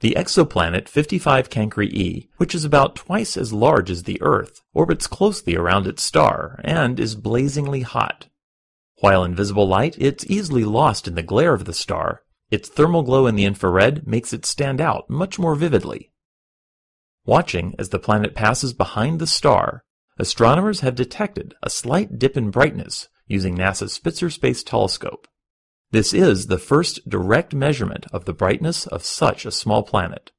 The exoplanet 55 Cancri e, which is about twice as large as the Earth, orbits closely around its star and is blazingly hot. While in visible light, it's easily lost in the glare of the star. Its thermal glow in the infrared makes it stand out much more vividly. Watching as the planet passes behind the star, astronomers have detected a slight dip in brightness using NASA's Spitzer Space Telescope. This is the first direct measurement of the brightness of such a small planet.